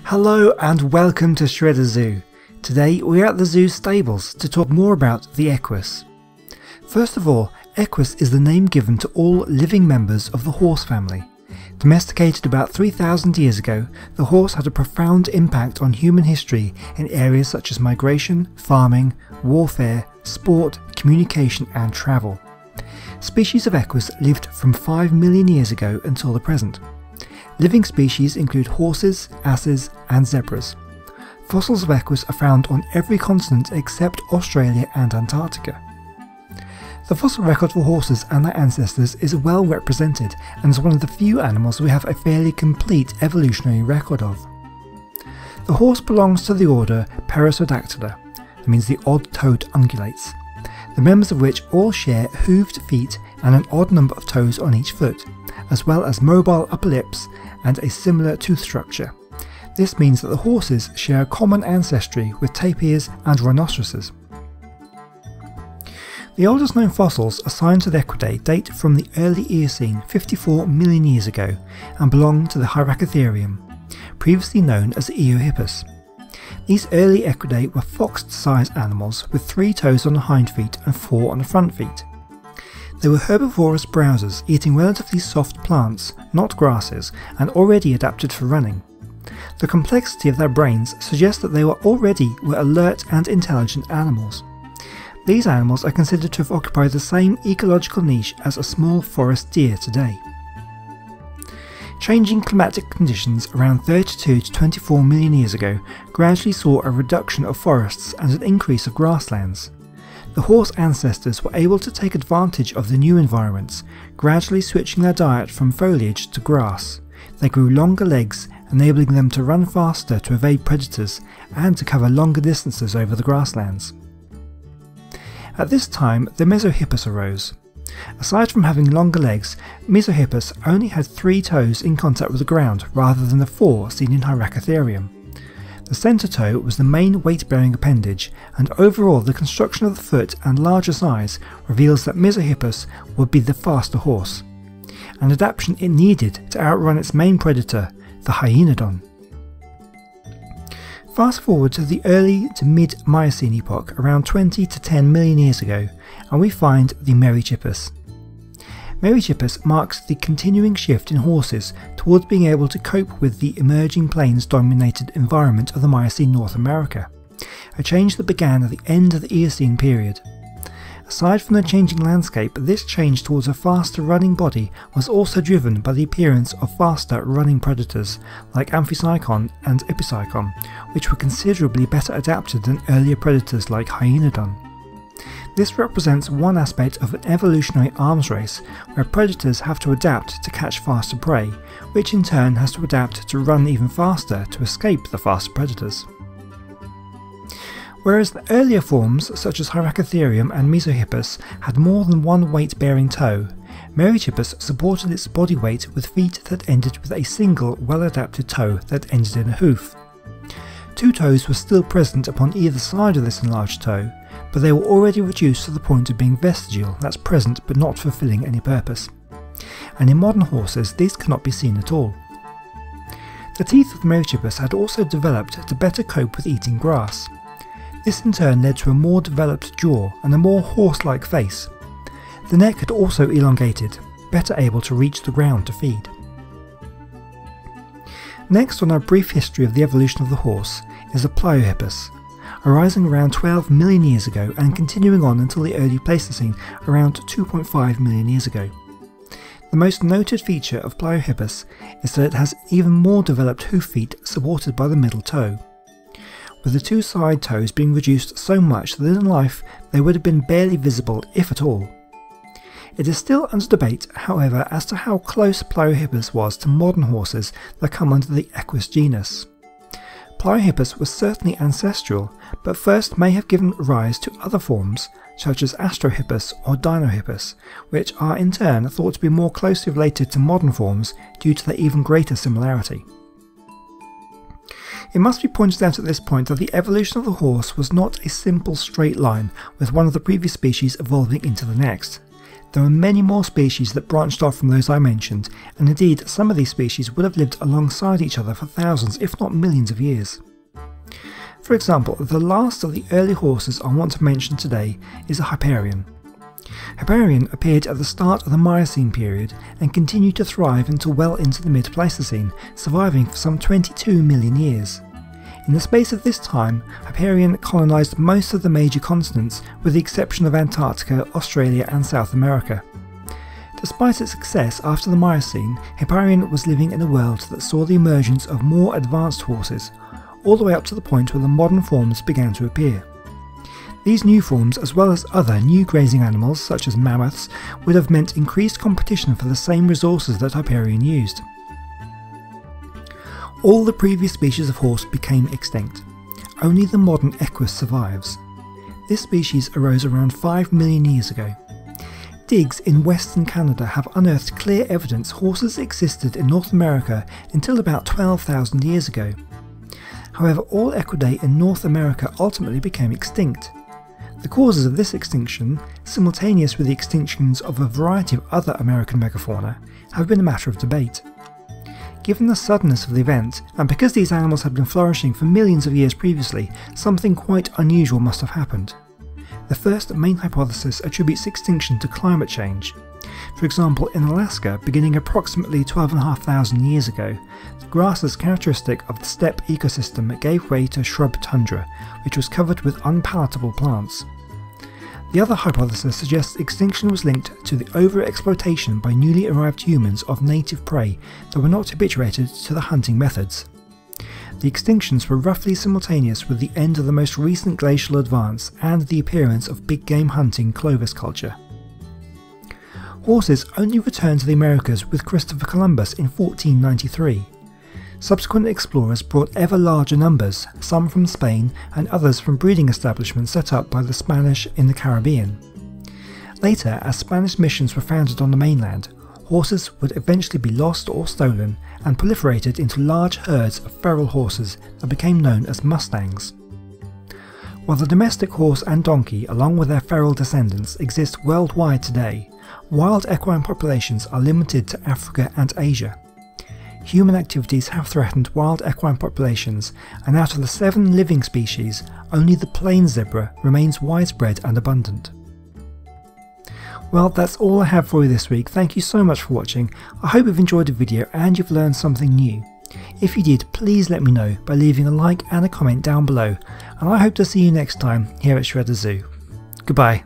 Hello and welcome to Shredder Zoo. Today we're at the zoo stables to talk more about the Equus. First of all, Equus is the name given to all living members of the horse family. Domesticated about 3,000 years ago, the horse had a profound impact on human history in areas such as migration, farming, warfare, sport, communication and travel. Species of Equus lived from 5 million years ago until the present. Living species include horses, asses and zebras. Fossils of Equus are found on every continent except Australia and Antarctica. The fossil record for horses and their ancestors is well represented and is one of the few animals we have a fairly complete evolutionary record of. The horse belongs to the order Perissodactyla, that means the odd-toed ungulates, the members of which all share hooved feet and an odd number of toes on each foot, as well as mobile upper lips and a similar tooth structure. This means that the horses share common ancestry with tapirs and rhinoceroses. The oldest known fossils assigned to the Equidae date from the early Eocene 54 million years ago and belong to the Hyracotherium, previously known as Eohippus. These early Equidae were fox-sized animals with three toes on the hind feet and four on the front feet. They were herbivorous browsers eating relatively soft plants, not grasses, and already adapted for running. The complexity of their brains suggests that they were already were alert and intelligent animals. These animals are considered to have occupied the same ecological niche as a small forest deer today. Changing climatic conditions around 32 to 24 million years ago gradually saw a reduction of forests and an increase of grasslands. The horse ancestors were able to take advantage of the new environments, gradually switching their diet from foliage to grass. They grew longer legs, enabling them to run faster to evade predators and to cover longer distances over the grasslands. At this time, the Mesohippus arose. Aside from having longer legs, Mesohippus only had three toes in contact with the ground rather than the four seen in Hyracotherium. The centre toe was the main weight-bearing appendage, and overall the construction of the foot and larger size reveals that Mesohippus would be the faster horse, an adaptation it needed to outrun its main predator, the Hyaenodon. Fast forward to the early to mid Miocene epoch around 20 to 10 million years ago and we find the Merychippus. Merychippus marks the continuing shift in horses towards being able to cope with the emerging plains dominated environment of the Miocene North America, a change that began at the end of the Eocene period. Aside from the changing landscape, this change towards a faster running body was also driven by the appearance of faster running predators like Amphicyon and Epicyon, which were considerably better adapted than earlier predators like Hyaenodon. This represents one aspect of an evolutionary arms race where predators have to adapt to catch faster prey, which in turn has to adapt to run even faster to escape the faster predators. Whereas the earlier forms, such as Hyracotherium and Mesohippus, had more than one weight-bearing toe, Merychippus supported its body weight with feet that ended with a single well-adapted toe that ended in a hoof. Two toes were still present upon either side of this enlarged toe, but they were already reduced to the point of being vestigial, that's present but not fulfilling any purpose. And in modern horses these cannot be seen at all. The teeth of Merychippus had also developed to better cope with eating grass. This in turn led to a more developed jaw and a more horse-like face. The neck had also elongated, better able to reach the ground to feed. Next on our brief history of the evolution of the horse is the Pliohippus, arising around 12 million years ago and continuing on until the early Pleistocene around 2.5 million years ago. The most noted feature of Pliohippus is that it has even more developed hoof feet supported by the middle toe with the two side toes being reduced so much that in life they would have been barely visible if at all. It is still under debate, however, as to how close Pliohippus was to modern horses that come under the Equus genus. Pliohippus was certainly ancestral, but first may have given rise to other forms, such as Astrohippus or Dinohippus, which are in turn thought to be more closely related to modern forms due to their even greater similarity. It must be pointed out at this point that the evolution of the horse was not a simple straight line with one of the previous species evolving into the next. there were many more species that branched off from those I mentioned, and indeed some of these species would have lived alongside each other for thousands, if not millions of years. For example, the last of the early horses I want to mention today is a Hipparion. Hipparion appeared at the start of the Miocene period and continued to thrive until well into the mid-Pleistocene, surviving for some 22 million years. In the space of this time, Hipparion colonised most of the major continents with the exception of Antarctica, Australia and South America. Despite its success after the Miocene, Hipparion was living in a world that saw the emergence of more advanced horses, all the way up to the point where the modern forms began to appear. These new forms, as well as other new grazing animals such as mammoths, would have meant increased competition for the same resources that Hipparion used. All the previous species of horse became extinct. Only the modern equus survives. This species arose around 5 million years ago. Digs in western Canada have unearthed clear evidence horses existed in North America until about 12,000 years ago. However, all equidae in North America ultimately became extinct. The causes of this extinction, simultaneous with the extinctions of a variety of other American megafauna, have been a matter of debate. Given the suddenness of the event, and because these animals had been flourishing for millions of years previously, something quite unusual must have happened. The first main hypothesis attributes extinction to climate change. For example, in Alaska, beginning approximately 12,500 years ago, the grasses characteristic of the steppe ecosystem gave way to shrub tundra, which was covered with unpalatable plants. The other hypothesis suggests extinction was linked to the overexploitation by newly arrived humans of native prey that were not habituated to the hunting methods. The extinctions were roughly simultaneous with the end of the most recent glacial advance and the appearance of big game hunting Clovis culture. Horses only returned to the Americas with Christopher Columbus in 1493. Subsequent explorers brought ever larger numbers, some from Spain and others from breeding establishments set up by the Spanish in the Caribbean. Later, as Spanish missions were founded on the mainland, horses would eventually be lost or stolen and proliferated into large herds of feral horses that became known as mustangs. While the domestic horse and donkey, along with their feral descendants, exist worldwide today, wild equine populations are limited to Africa and Asia human activities have threatened wild equine populations, and out of the seven living species, only the plain zebra remains widespread and abundant. Well, that's all I have for you this week. Thank you so much for watching. I hope you've enjoyed the video and you've learned something new. If you did, please let me know by leaving a like and a comment down below, and I hope to see you next time here at Shredder Zoo. Goodbye.